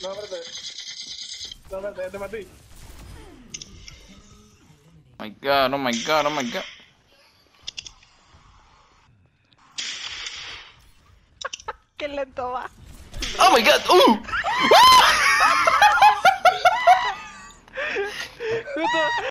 No, espérate. No, espérate, este para. Oh my god, oh my god, oh my god. Qué lento va. Oh my god, uh.